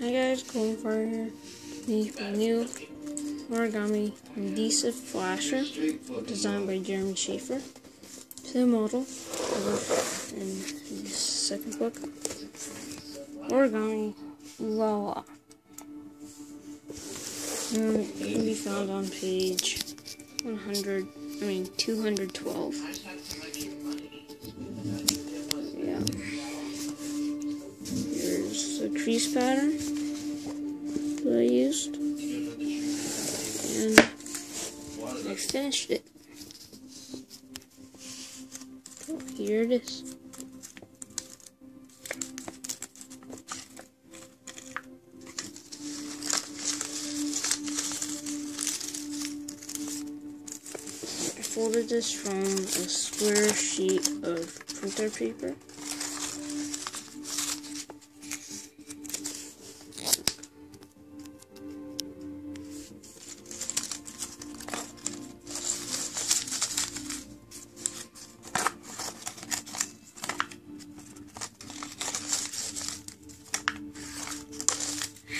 Hi guys, Colin Farr here. The new origami Indecisive flasher designed by Jeremy Shafer. To the model in the second book. Origami Ooh La La. And it can be found on page 100, I mean 212. Crease pattern that I used. And I finished it. So here it is. I folded this from a square sheet of printer paper.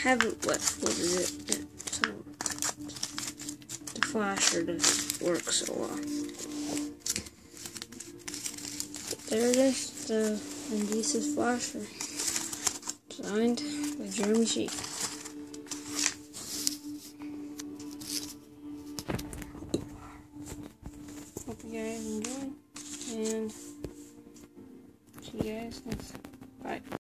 haven't uploaded it yet, so the flasher doesn't work so well. There it is, the Indecisive flasher, designed by Jeremy Shafer. Hope you guys enjoy, and see you guys next. Bye.